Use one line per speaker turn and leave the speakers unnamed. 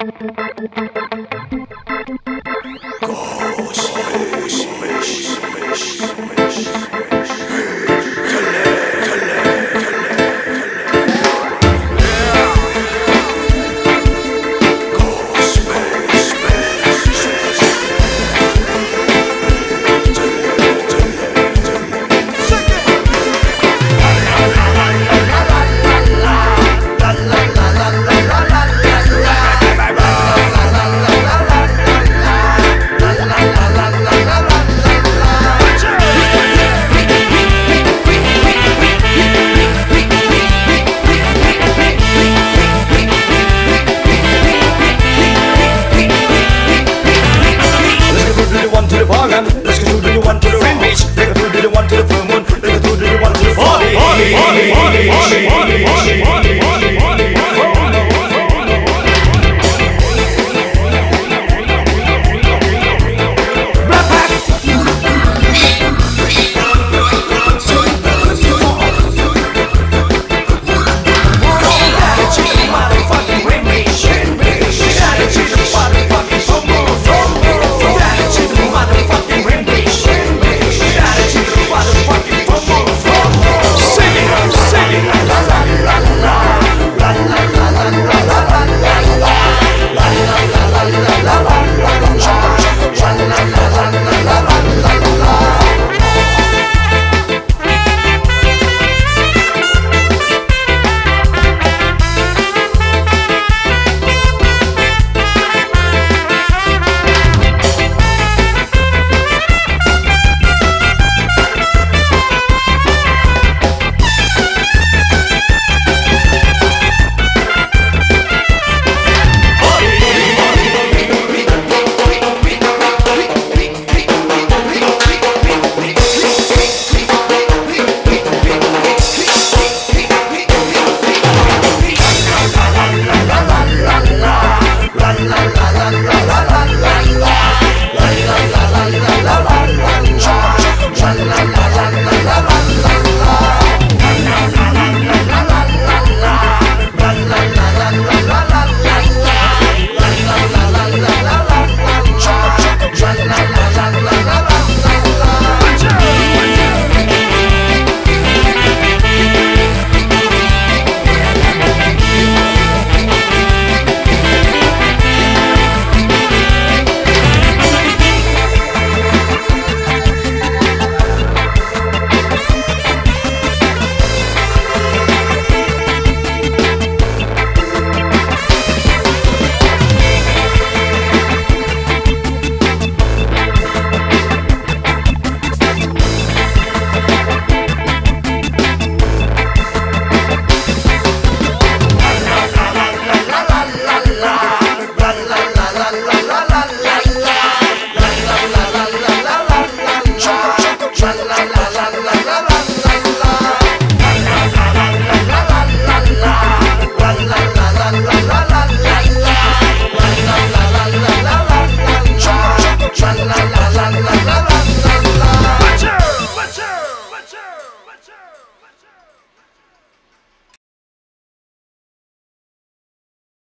Fish, fish, fish, fish. 我敢。